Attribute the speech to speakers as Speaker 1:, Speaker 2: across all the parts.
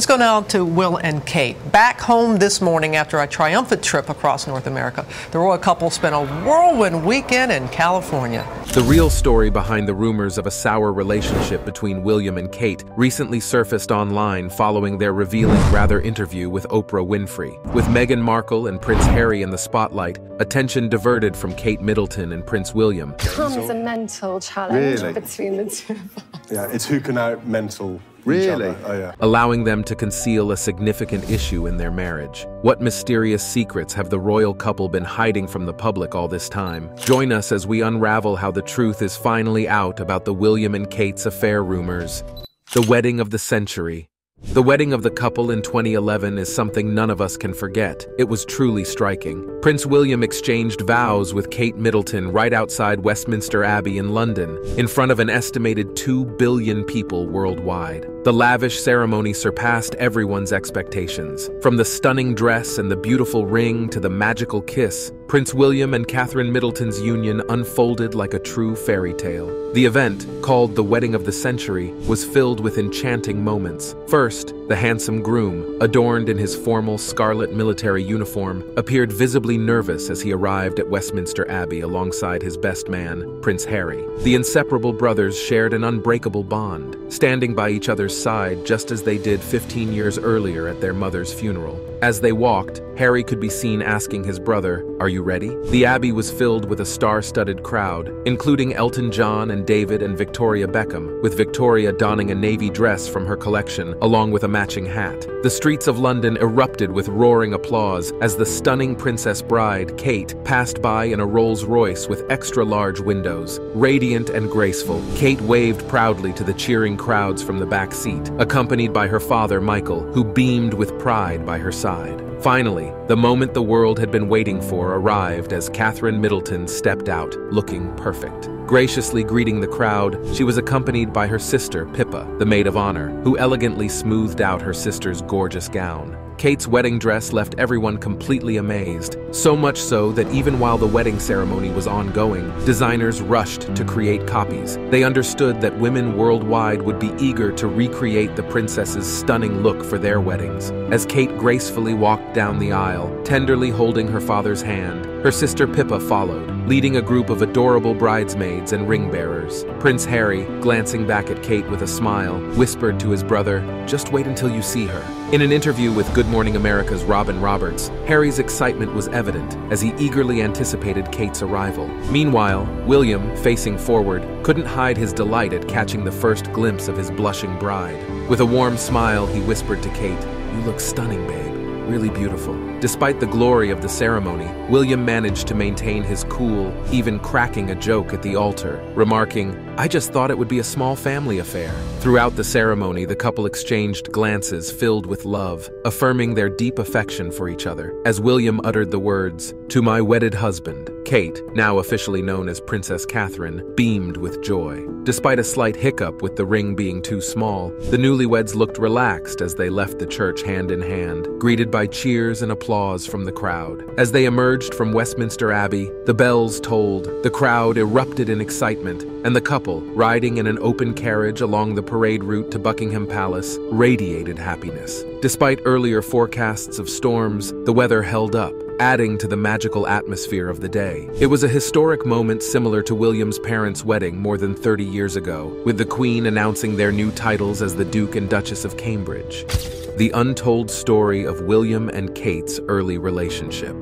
Speaker 1: Let's go now to Will and Kate. Back home this morning after a triumphant trip across North America, the royal couple spent a whirlwind weekend in California.
Speaker 2: The real story behind the rumors of a sour relationship between William and Kate recently surfaced online following their revealing rather interview with Oprah Winfrey. With Meghan Markle and Prince Harry in the spotlight, attention diverted from Kate Middleton and Prince William.
Speaker 3: Comes a mental challenge
Speaker 4: Really?
Speaker 3: between the two of us.
Speaker 4: Yeah, it's who can out mental each
Speaker 5: Really?
Speaker 4: Oh yeah.
Speaker 2: allowing them to conceal a significant issue in their marriage. What mysterious secrets have the royal couple been hiding from the public all this time? Join us as we unravel how the truth is finally out about the William and Kate's affair rumors. The wedding of the century. The wedding of the couple in 2011 is something none of us can forget. It was truly striking. Prince William exchanged vows with Kate Middleton right outside Westminster Abbey in London, in front of an estimated 2 billion people worldwide. The lavish ceremony surpassed everyone's expectations. From the stunning dress and the beautiful ring to the magical kiss, Prince William and Catherine Middleton's union unfolded like a true fairy tale. The event, called the Wedding of the Century, was filled with enchanting moments. First, the handsome groom, adorned in his formal scarlet military uniform, appeared visibly nervous as he arrived at Westminster Abbey alongside his best man, Prince Harry. The inseparable brothers shared an unbreakable bond, standing by each other's side just as they did 15 years earlier at their mother's funeral. As they walked, Harry could be seen asking his brother, Are you ready? The Abbey was filled with a star studded crowd, including Elton John and David and Victoria Beckham, with Victoria donning a navy dress from her collection, along with a matching hat. The streets of London erupted with roaring applause as the stunning Princess Bride, Kate, passed by in a Rolls Royce with extra large windows. Radiant and graceful, Kate waved proudly to the cheering crowds from the back seat, accompanied by her father, Michael, who beamed with pride by her side. Finally, the moment the world had been waiting for arrived as Catherine Middleton stepped out, looking perfect. Graciously greeting the crowd, she was accompanied by her sister, Pippa, the maid of honor, who elegantly smoothed out her sister's gorgeous gown. Kate's wedding dress left everyone completely amazed, so much so that even while the wedding ceremony was ongoing, designers rushed to create copies. They understood that women worldwide would be eager to recreate the princess's stunning look for their weddings. As Kate gracefully walked down the aisle, tenderly holding her father's hand, her sister Pippa followed, leading a group of adorable bridesmaids and ring bearers. Prince Harry, glancing back at Kate with a smile, whispered to his brother, Just wait until you see her. In an interview with Good Morning America's Robin Roberts, Harry's excitement was evident as he eagerly anticipated Kate's arrival. Meanwhile, William, facing forward, couldn't hide his delight at catching the first glimpse of his blushing bride. With a warm smile, he whispered to Kate, You look stunning, babe really beautiful. Despite the glory of the ceremony, William managed to maintain his cool, even cracking a joke at the altar, remarking, I just thought it would be a small family affair. Throughout the ceremony, the couple exchanged glances filled with love, affirming their deep affection for each other, as William uttered the words, To my wedded husband, Kate, now officially known as Princess Catherine, beamed with joy. Despite a slight hiccup with the ring being too small, the newlyweds looked relaxed as they left the church hand in hand, greeted by cheers and applause from the crowd. As they emerged from Westminster Abbey, the bells tolled, the crowd erupted in excitement, and the couple, riding in an open carriage along the parade route to Buckingham Palace, radiated happiness. Despite earlier forecasts of storms, the weather held up, adding to the magical atmosphere of the day. It was a historic moment similar to William's parents' wedding more than 30 years ago, with the Queen announcing their new titles as the Duke and Duchess of Cambridge. The untold story of William and Kate's early relationship.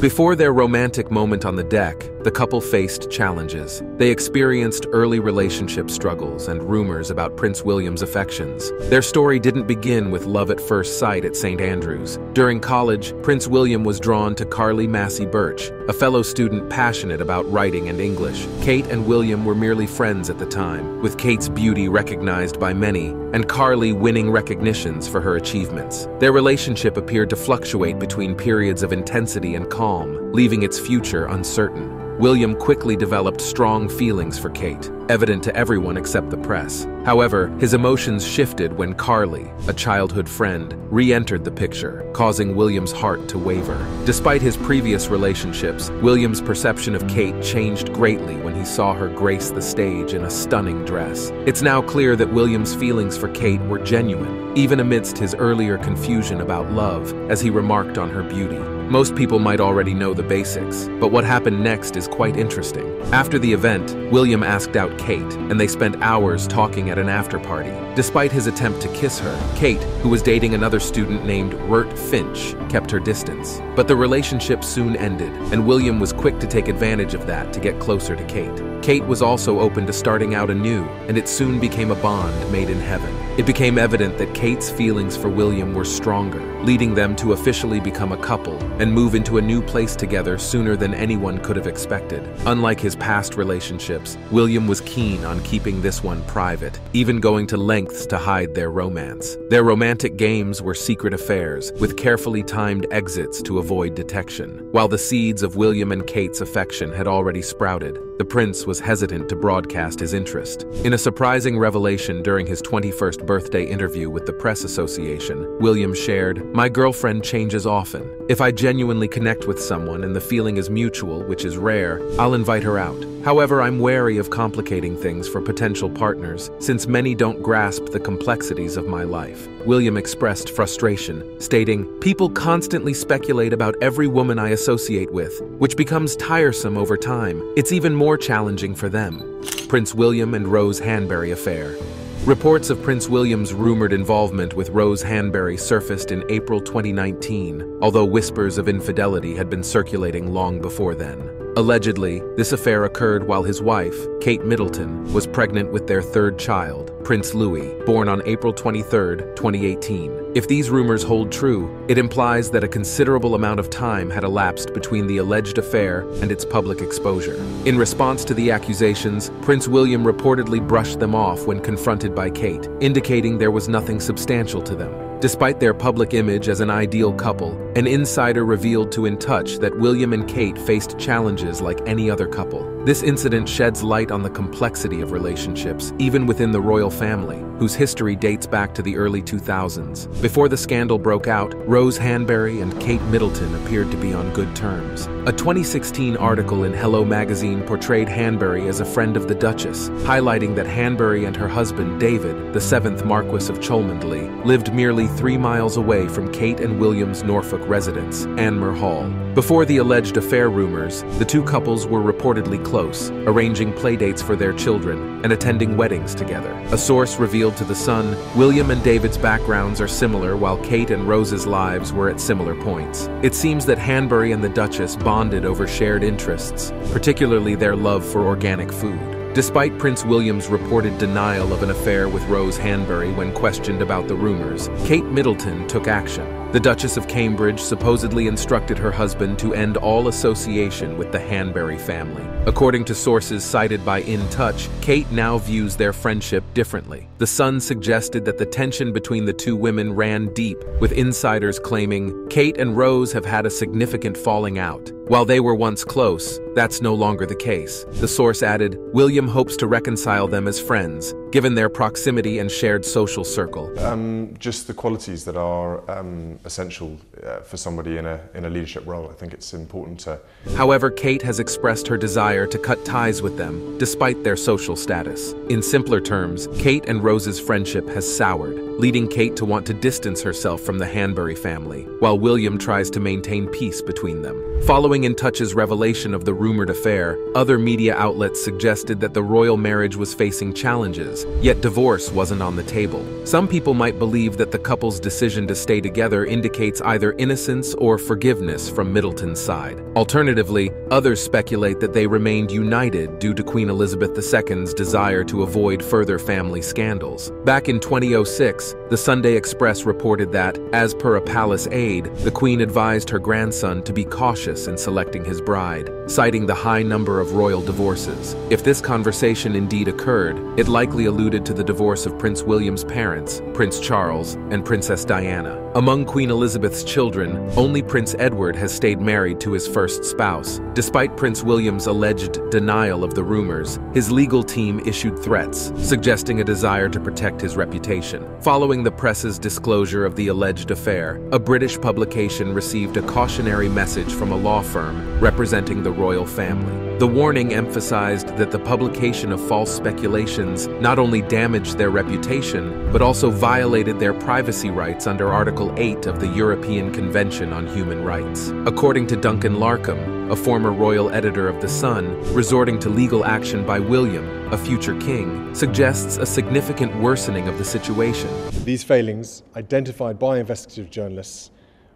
Speaker 2: Before their romantic moment on the deck, the couple faced challenges. They experienced early relationship struggles and rumors about Prince William's affections. Their story didn't begin with love at first sight at St. Andrews. During college, Prince William was drawn to Carly Massey Birch, a fellow student passionate about writing and English. Kate and William were merely friends at the time, with Kate's beauty recognized by many, and Carly winning recognitions for her achievements. Their relationship appeared to fluctuate between periods of intensity and calm, leaving its future uncertain. William quickly developed strong feelings for Kate, evident to everyone except the press. However, his emotions shifted when Carly, a childhood friend, re-entered the picture, causing William's heart to waver. Despite his previous relationships, William's perception of Kate changed greatly when he saw her grace the stage in a stunning dress. It's now clear that William's feelings for Kate were genuine, even amidst his earlier confusion about love, as he remarked on her beauty. Most people might already know the basics, but what happened next is quite interesting. After the event, William asked out Kate, and they spent hours talking at an after-party. Despite his attempt to kiss her, Kate, who was dating another student named Rupert Finch, kept her distance. But the relationship soon ended, and William was quick to take advantage of that to get closer to Kate. Kate was also open to starting out anew, and it soon became a bond made in heaven. It became evident that Kate's feelings for William were stronger, leading them to officially become a couple and move into a new place together sooner than anyone could have expected. Unlike his past relationships, William was keen on keeping this one private, even going to lengths to hide their romance. Their romantic games were secret affairs, with carefully timed exits to avoid detection. While the seeds of William and Kate's affection had already sprouted, the prince was hesitant to broadcast his interest. In a surprising revelation during his 21st birthday interview with the Press Association, William shared, My girlfriend changes often. If I genuinely connect with someone and the feeling is mutual, which is rare, I'll invite her out. However, I'm wary of complicating things for potential partners, since many don't grasp the complexities of my life. William expressed frustration, stating, People constantly speculate about every woman I associate with, which becomes tiresome over time. It's even more challenging for them. Prince William and Rose Hanbury affair. Reports of Prince William's rumored involvement with Rose Hanbury surfaced in April 2019, although whispers of infidelity had been circulating long before then. Allegedly, this affair occurred while his wife, Kate Middleton, was pregnant with their third child, Prince Louis, born on April 23, 2018. If these rumors hold true, it implies that a considerable amount of time had elapsed between the alleged affair and its public exposure. In response to the accusations, Prince William reportedly brushed them off when confronted by Kate, indicating there was nothing substantial to them. Despite their public image as an ideal couple, an insider revealed to In Touch that William and Kate faced challenges like any other couple. This incident sheds light on the complexity of relationships, even within the royal family, whose history dates back to the early 2000s. Before the scandal broke out, Rose Hanbury and Kate Middleton appeared to be on good terms. A 2016 article in Hello magazine portrayed Hanbury as a friend of the Duchess, highlighting that Hanbury and her husband, David, the seventh Marquis of Cholmondeley, lived merely three miles away from Kate and William's Norfolk residence, Anmer Hall. Before the alleged affair rumors, the two couples were reportedly close, arranging playdates for their children and attending weddings together. A source revealed to The Sun, William and David's backgrounds are similar while Kate and Rose's lives were at similar points. It seems that Hanbury and the Duchess bonded over shared interests, particularly their love for organic food. Despite Prince William's reported denial of an affair with Rose Hanbury when questioned about the rumors, Kate Middleton took action. The Duchess of Cambridge supposedly instructed her husband to end all association with the Hanbury family. According to sources cited by In Touch, Kate now views their friendship differently. The Sun suggested that the tension between the two women ran deep, with insiders claiming Kate and Rose have had a significant falling out. While they were once close, that's no longer the case. The source added, William hopes to reconcile them as friends, given their proximity and shared social circle.
Speaker 4: Um, just the qualities that are um, essential uh, for somebody in a, in a leadership role. I think it's important to...
Speaker 2: However, Kate has expressed her desire to cut ties with them, despite their social status. In simpler terms, Kate and Rose's friendship has soured, leading Kate to want to distance herself from the Hanbury family, while William tries to maintain peace between them. Following In Touch's revelation of the rumored affair, other media outlets suggested that the royal marriage was facing challenges, yet divorce wasn't on the table. Some people might believe that the couple's decision to stay together indicates either innocence or forgiveness from Middleton's side. Alternatively, others speculate that they remained united due to Queen Elizabeth II's desire to avoid further family scandals. Back in 2006, the Sunday Express reported that, as per a palace aide, the Queen advised her grandson to be cautious in selecting his bride, citing the high number of royal divorces. If this conversation indeed occurred, it likely alluded to the divorce of Prince William's parents parents, Prince Charles and Princess Diana. Among Queen Elizabeth's children, only Prince Edward has stayed married to his first spouse. Despite Prince William's alleged denial of the rumors, his legal team issued threats, suggesting a desire to protect his reputation. Following the press's disclosure of the alleged affair, a British publication received a cautionary message from a law firm representing the royal family. The warning emphasized that the publication of false speculations not only damaged their reputation, but also violated their privacy rights under Article 8 of the European Convention on Human Rights. According to Duncan Larcombe, a former royal editor of The Sun, resorting to legal action by William, a future king, suggests a significant worsening of the situation.
Speaker 5: These failings, identified by investigative journalists,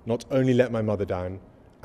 Speaker 5: not only let my mother down,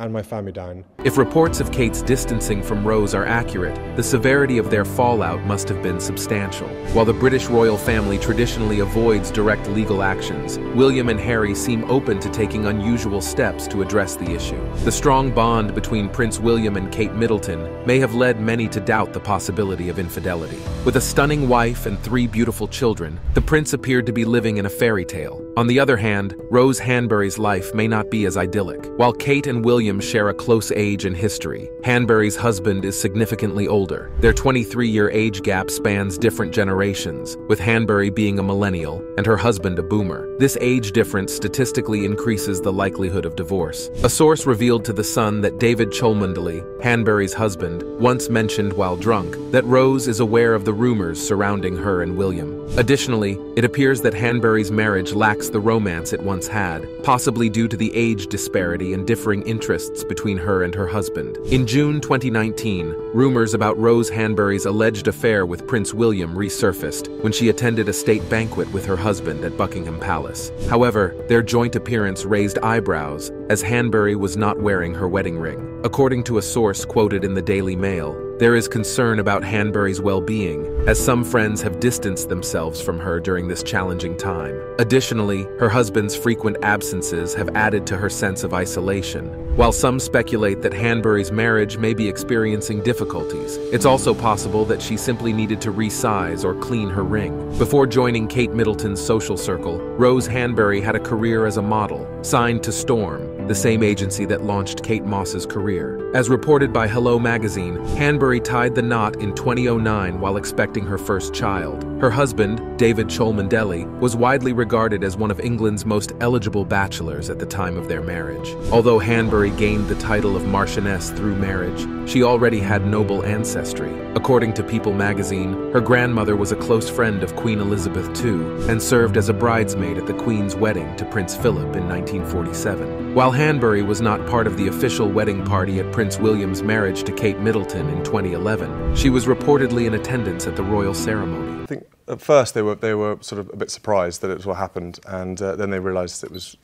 Speaker 5: and my family down.
Speaker 2: If reports of Kate's distancing from Rose are accurate, the severity of their fallout must have been substantial. While the British royal family traditionally avoids direct legal actions, William and Harry seem open to taking unusual steps to address the issue. The strong bond between Prince William and Kate Middleton may have led many to doubt the possibility of infidelity. With a stunning wife and three beautiful children, the prince appeared to be living in a fairy tale. On the other hand, Rose Hanbury's life may not be as idyllic. While Kate and William William share a close age and history. Hanbury's husband is significantly older. Their 23-year age gap spans different generations, with Hanbury being a millennial and her husband a boomer. This age difference statistically increases the likelihood of divorce. A source revealed to The Sun that David Cholmondeley, Hanbury's husband, once mentioned while drunk that Rose is aware of the rumors surrounding her and William. Additionally, it appears that Hanbury's marriage lacks the romance it once had, possibly due to the age disparity and differing interests between her and her husband. In June 2019, rumors about Rose Hanbury's alleged affair with Prince William resurfaced when she attended a state banquet with her husband at Buckingham Palace. However, their joint appearance raised eyebrows as Hanbury was not wearing her wedding ring. According to a source quoted in the Daily Mail, there is concern about Hanbury's well-being, as some friends have distanced themselves from her during this challenging time. Additionally, her husband's frequent absences have added to her sense of isolation. While some speculate that Hanbury's marriage may be experiencing difficulties, it's also possible that she simply needed to resize or clean her ring. Before joining Kate Middleton's social circle, Rose Hanbury had a career as a model, signed to Storm, the same agency that launched Kate Moss's career. As reported by Hello magazine, Hanbury tied the knot in 2009 while expecting her first child. Her husband, David Cholmondeley, was widely regarded as one of England's most eligible bachelors at the time of their marriage. Although Hanbury gained the title of Marchioness through marriage, she already had noble ancestry. According to People magazine, her grandmother was a close friend of Queen Elizabeth II and served as a bridesmaid at the Queen's wedding to Prince Philip in 1947. While Hanbury was not part of the official wedding party at Prince William's marriage to Kate Middleton in 2011, she was reportedly in attendance at the royal ceremony.
Speaker 4: I think at first they were, they were sort of a bit surprised that it was what happened, and uh, then they realised it was...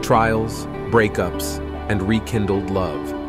Speaker 2: Trials, breakups, and rekindled love.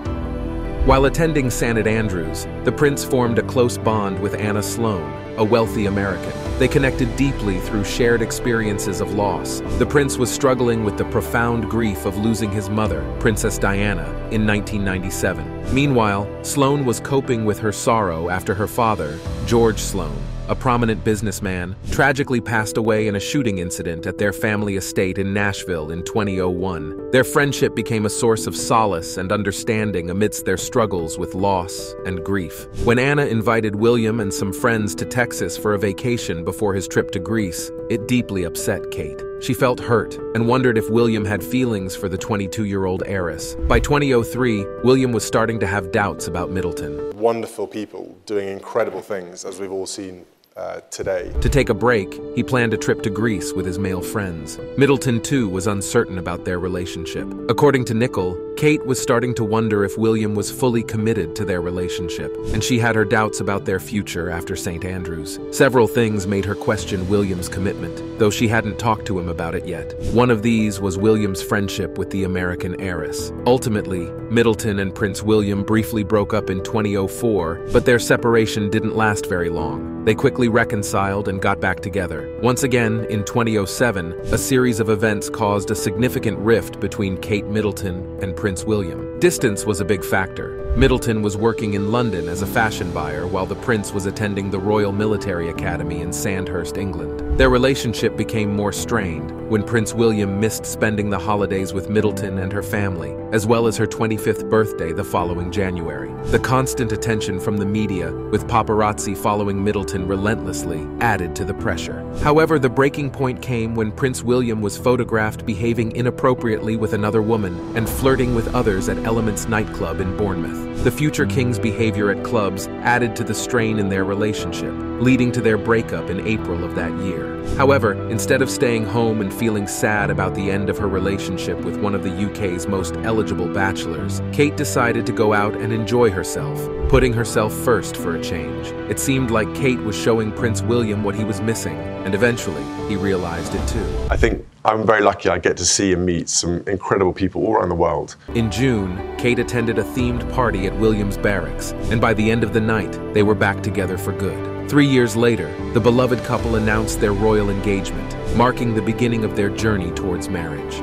Speaker 2: While attending St. Andrews, the prince formed a close bond with Anna Sloan, a wealthy American. They connected deeply through shared experiences of loss. The prince was struggling with the profound grief of losing his mother, Princess Diana, in 1997. Meanwhile, Sloan was coping with her sorrow after her father, George Sloan, a prominent businessman, tragically passed away in a shooting incident at their family estate in Nashville in 2001. Their friendship became a source of solace and understanding amidst their struggles with loss and grief. When Anna invited William and some friends to Texas for a vacation before his trip to Greece, it deeply upset Kate. She felt hurt and wondered if William had feelings for the 22-year-old heiress. By 2003, William was starting to have doubts about Middleton.
Speaker 4: Wonderful people doing incredible things, as we've all seen uh, today.
Speaker 2: To take a break, he planned a trip to Greece with his male friends. Middleton, too, was uncertain about their relationship. According to Nicholl, Kate was starting to wonder if William was fully committed to their relationship, and she had her doubts about their future after St. Andrews. Several things made her question William's commitment, though she hadn't talked to him about it yet. One of these was William's friendship with the American heiress. Ultimately, Middleton and Prince William briefly broke up in 2004, but their separation didn't last very long. They quickly reconciled and got back together. Once again, in 2007, a series of events caused a significant rift between Kate Middleton and Prince Prince William. Distance was a big factor. Middleton was working in London as a fashion buyer while the prince was attending the Royal Military Academy in Sandhurst, England. Their relationship became more strained when Prince William missed spending the holidays with Middleton and her family, as well as her 25th birthday the following January. The constant attention from the media, with paparazzi following Middleton relentlessly, added to the pressure. However, the breaking point came when Prince William was photographed behaving inappropriately with another woman and flirting with others at Elements nightclub in Bournemouth. The future king's behavior at clubs added to the strain in their relationship, leading to their breakup in April of that year. However, instead of staying home and feeling sad about the end of her relationship with one of the UK's most eligible bachelors, Kate decided to go out and enjoy herself, putting herself first for a change. It seemed like Kate was showing Prince William what he was missing, and eventually, he realized it too.
Speaker 4: I think I'm very lucky I get to see and meet some incredible people all around the world.
Speaker 2: In June, Kate attended a themed party at Williams Barracks, and by the end of the night, they were back together for good. Three years later, the beloved couple announced their royal engagement, marking the beginning of their journey towards marriage.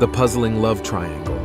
Speaker 2: The puzzling love triangle.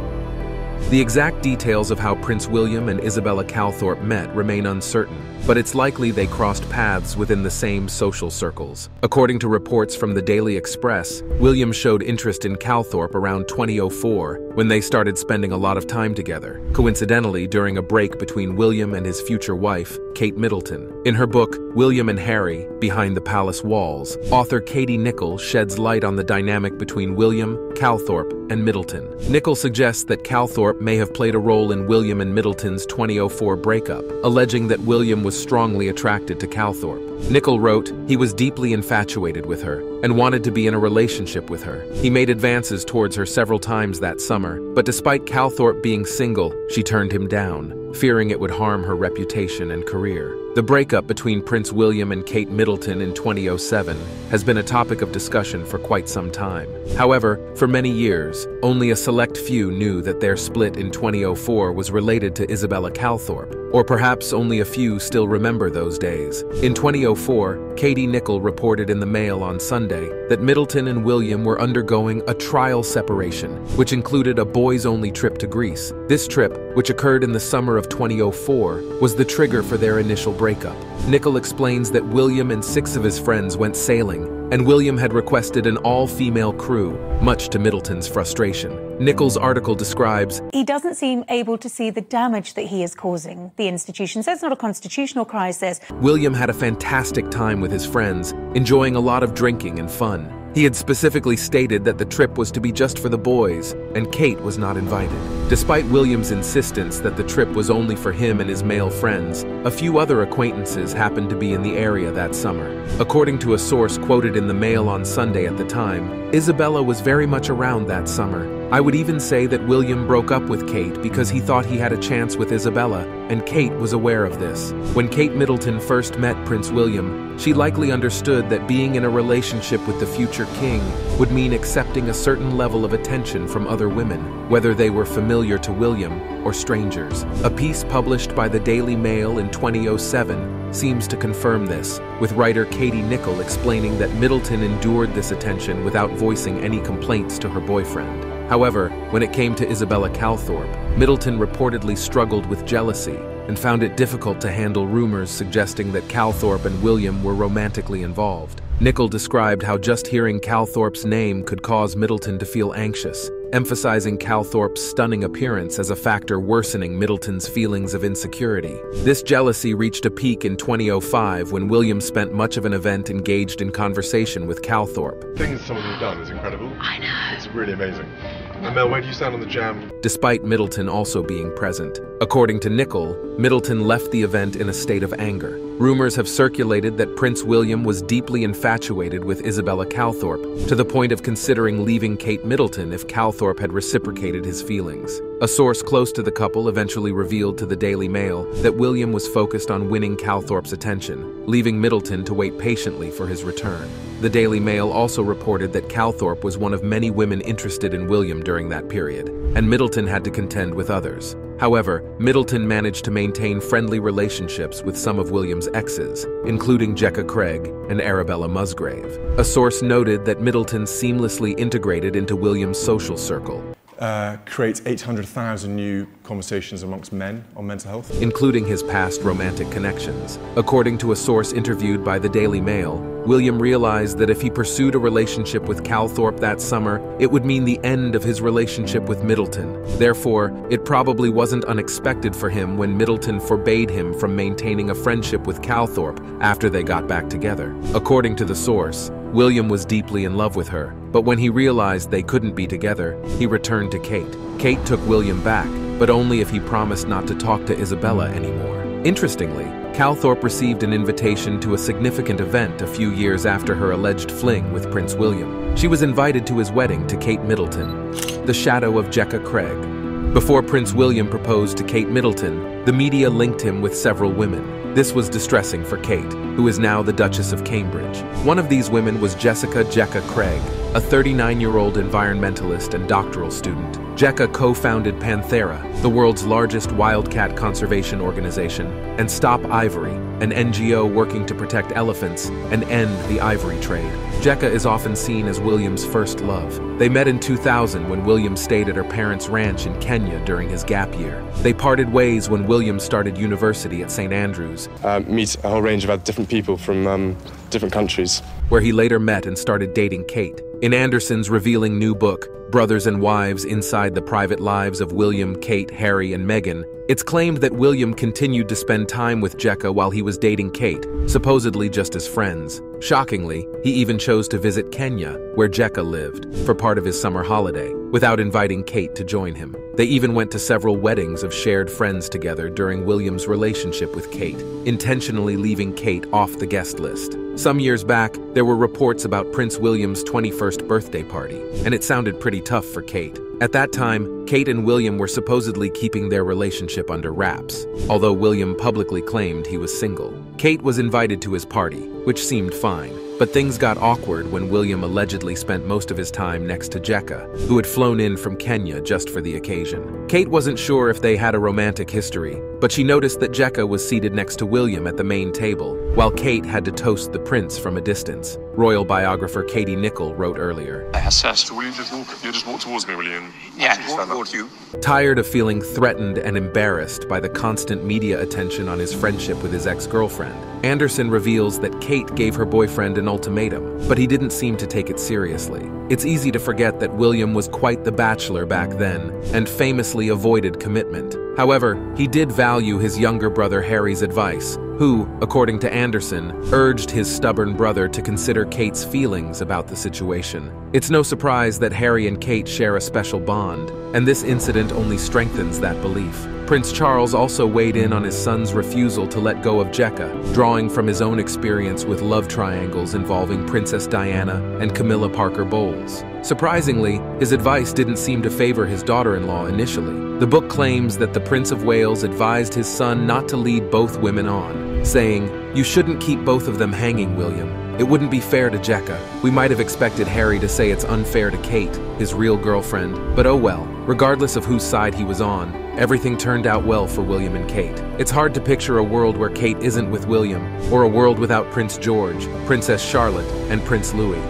Speaker 2: The exact details of how Prince William and Isabella Calthorpe met remain uncertain, but it's likely they crossed paths within the same social circles. According to reports from the Daily Express, William showed interest in Calthorpe around 2004 when they started spending a lot of time together, coincidentally during a break between William and his future wife, Kate Middleton. In her book, William and Harry, Behind the Palace Walls, author Katie Nicholl sheds light on the dynamic between William, Calthorpe, and Middleton. Nicholl suggests that Calthorpe may have played a role in William and Middleton's 2004 breakup, alleging that William was strongly attracted to Calthorpe. Nicholl wrote, he was deeply infatuated with her and wanted to be in a relationship with her. He made advances towards her several times that summer, but despite Calthorpe being single, she turned him down, fearing it would harm her reputation and career. The breakup between Prince William and Kate Middleton in 2007 has been a topic of discussion for quite some time. However, for many years, only a select few knew that their split in 2004 was related to Isabella Calthorpe, or perhaps only a few still remember those days. In 2004, Katie Nicholl reported in the Mail on Sunday that Middleton and William were undergoing a trial separation, which included a boys-only trip to Greece. This trip, which occurred in the summer of 2004, was the trigger for their initial breakup. Nicholl explains that William and six of his friends went sailing, and William had requested an all-female crew, much to Middleton's frustration. Nicholl's article describes,
Speaker 6: He doesn't seem able to see the damage that he is causing the institution. So it's not a constitutional crisis.
Speaker 2: William had a fantastic time with his friends, enjoying a lot of drinking and fun. He had specifically stated that the trip was to be just for the boys, and Kate was not invited. Despite William's insistence that the trip was only for him and his male friends, a few other acquaintances happened to be in the area that summer. According to a source quoted in the Mail on Sunday at the time, Isabella was very much around that summer. I would even say that William broke up with Kate because he thought he had a chance with Isabella, and Kate was aware of this. When Kate Middleton first met Prince William, she likely understood that being in a relationship with the future king would mean accepting a certain level of attention from other women, whether they were familiar to William or strangers. A piece published by the Daily Mail in 2007 seems to confirm this, with writer Katie Nicholl explaining that Middleton endured this attention without voicing any complaints to her boyfriend. However, when it came to Isabella Calthorpe, Middleton reportedly struggled with jealousy and found it difficult to handle rumors suggesting that Calthorpe and William were romantically involved. Nicholl described how just hearing Calthorpe's name could cause Middleton to feel anxious, emphasizing Calthorpe's stunning appearance as a factor worsening Middleton's feelings of insecurity. This jealousy reached a peak in 2005 when William spent much of an event engaged in conversation with Calthorpe.
Speaker 4: Things some of them have done is incredible. I know. It's really amazing. And Mel, where do you stand on the jam?
Speaker 2: despite Middleton also being present. According to Nicholl, Middleton left the event in a state of anger. Rumors have circulated that Prince William was deeply infatuated with Isabella Calthorpe, to the point of considering leaving Kate Middleton if Calthorpe had reciprocated his feelings. A source close to the couple eventually revealed to the Daily Mail that William was focused on winning Calthorpe's attention, leaving Middleton to wait patiently for his return. The Daily Mail also reported that Calthorpe was one of many women interested in William during that period, and Middleton had to contend with others. However, Middleton managed to maintain friendly relationships with some of William's exes, including Jecca Craig and Arabella Musgrave. A source noted that Middleton seamlessly integrated into William's social circle.
Speaker 5: Uh, creates 800,000 new conversations amongst men on mental health.
Speaker 2: including his past romantic connections. According to a source interviewed by the Daily Mail, William realized that if he pursued a relationship with Calthorpe that summer, it would mean the end of his relationship with Middleton. Therefore, it probably wasn't unexpected for him when Middleton forbade him from maintaining a friendship with Calthorpe after they got back together. According to the source, William was deeply in love with her, but when he realized they couldn't be together, he returned to Kate. Kate took William back, but only if he promised not to talk to Isabella anymore. Interestingly, Calthorpe received an invitation to a significant event a few years after her alleged fling with Prince William. She was invited to his wedding to Kate Middleton, the shadow of Jecca Craig. Before Prince William proposed to Kate Middleton, the media linked him with several women. This was distressing for Kate, who is now the Duchess of Cambridge. One of these women was Jessica Jecca Craig, a 39-year-old environmentalist and doctoral student. Jecca co-founded Panthera, the world's largest wildcat conservation organization, and Stop Ivory, an NGO working to protect elephants and end the ivory trade. Jecca is often seen as William's first love. They met in 2000 when William stayed at her parents' ranch in Kenya during his gap year. They parted ways when William started university at St. Andrews,
Speaker 7: uh, meet a whole range of other different people from um, different countries.
Speaker 2: where he later met and started dating Kate. In Andersen's revealing new book, Brothers and Wives Inside the Private Lives of William, Kate, Harry, and Meghan, it's claimed that William continued to spend time with Jecca while he was dating Kate, supposedly just as friends. Shockingly, he even chose to visit Kenya, where Jecca lived, for part of his summer holiday, without inviting Kate to join him. They even went to several weddings of shared friends together during William's relationship with Kate, intentionally leaving Kate off the guest list. Some years back, there were reports about Prince William's 21st birthday party, and it sounded pretty tough for Kate. At that time, Kate and William were supposedly keeping their relationship under wraps, although William publicly claimed he was single. Kate was invited to his party, which seemed fine, but things got awkward when William allegedly spent most of his time next to Jecca, who had flown in from Kenya just for the occasion. Kate wasn't sure if they had a romantic history, but she noticed that Jecca was seated next to William at the main table, while Kate had to toast the prince from a distance. Royal biographer Katie Nicholl wrote earlier.
Speaker 8: I assessed.
Speaker 4: So will you just walk, you just walk towards me, will you? And
Speaker 8: Yeah,
Speaker 4: just stand up?
Speaker 8: you.
Speaker 2: Tired of feeling threatened and embarrassed by the constant media attention on his friendship with his ex-girlfriend, Andersen reveals that Kate gave her boyfriend an ultimatum, but he didn't seem to take it seriously. It's easy to forget that William was quite the bachelor back then, and famously avoided commitment. However, he did value his younger brother Harry's advice, who, according to Andersen, urged his stubborn brother to consider Kate's feelings about the situation. It's no surprise that Harry and Kate share a special bond, and this incident only strengthens that belief. Prince Charles also weighed in on his son's refusal to let go of Jecca, drawing from his own experience with love triangles involving Princess Diana and Camilla Parker Bowles. Surprisingly, his advice didn't seem to favor his daughter-in-law initially. The book claims that the Prince of Wales advised his son not to lead both women on, saying, You shouldn't keep both of them hanging, William. It wouldn't be fair to Jecca. We might have expected Harry to say it's unfair to Kate, his real girlfriend, but oh well. Regardless of whose side he was on, everything turned out well for William and Kate. It's hard to picture a world where Kate isn't with William, or a world without Prince George, Princess Charlotte, and Prince Louis.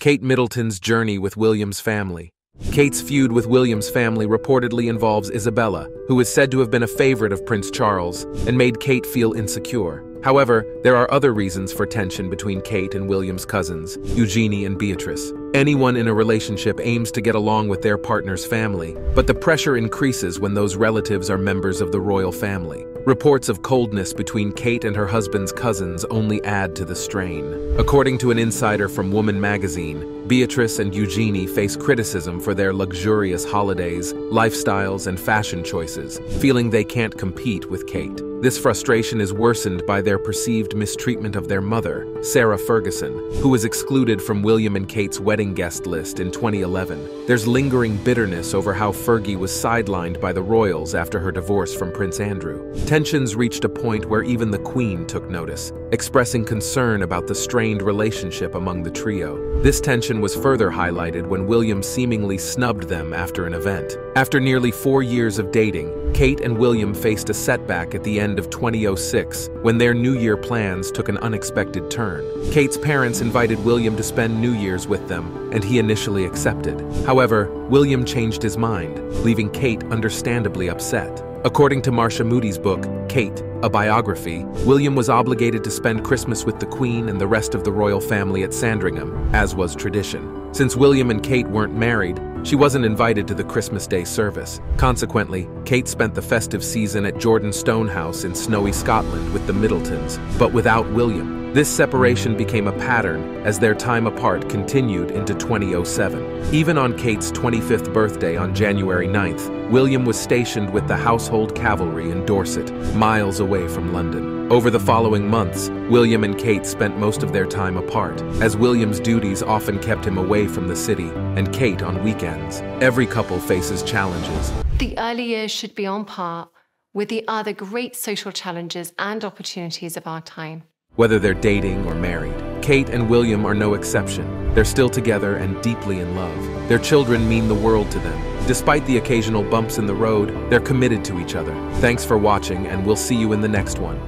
Speaker 2: Kate Middleton's journey with William's family. Kate's feud with William's family reportedly involves Isabella, who is said to have been a favorite of Prince Charles and made Kate feel insecure. However, there are other reasons for tension between Kate and William's cousins, Eugenie and Beatrice. Anyone in a relationship aims to get along with their partner's family, but the pressure increases when those relatives are members of the royal family. Reports of coldness between Kate and her husband's cousins only add to the strain. According to an insider from Woman magazine, Beatrice and Eugenie face criticism for their luxurious holidays, lifestyles, and fashion choices, feeling they can't compete with Kate. This frustration is worsened by their perceived mistreatment of their mother, Sarah Ferguson, who was excluded from William and Kate's wedding guest list in 2011. There's lingering bitterness over how Fergie was sidelined by the royals after her divorce from Prince Andrew. Tensions reached a point where even the Queen took notice, expressing concern about the strained relationship among the trio. This tension was further highlighted when William seemingly snubbed them after an event. After nearly four years of dating, Kate and William faced a setback at the end end of 2006 when their New Year plans took an unexpected turn. Kate's parents invited William to spend New Year's with them, and he initially accepted. However, William changed his mind, leaving Kate understandably upset. According to Marcia Moody's book, Kate, a biography, William was obligated to spend Christmas with the Queen and the rest of the royal family at Sandringham, as was tradition. Since William and Kate weren't married, she wasn't invited to the Christmas Day service. Consequently, Kate spent the festive season at Jordanstone House in snowy Scotland with the Middletons, but without William. This separation became a pattern as their time apart continued into 2007. Even on Kate's 25th birthday on January 9th, William was stationed with the Household Cavalry in Dorset, miles away from London. Over the following months, William and Kate spent most of their time apart, as William's duties often kept him away from the city, and Kate on weekends. Every couple faces challenges.
Speaker 3: The early years should be on par with the other great social challenges and opportunities of our time
Speaker 2: whether they're dating or married. Kate and William are no exception. They're still together and deeply in love. Their children mean the world to them. Despite the occasional bumps in the road, they're committed to each other. Thanks for watching, and we'll see you in the next one.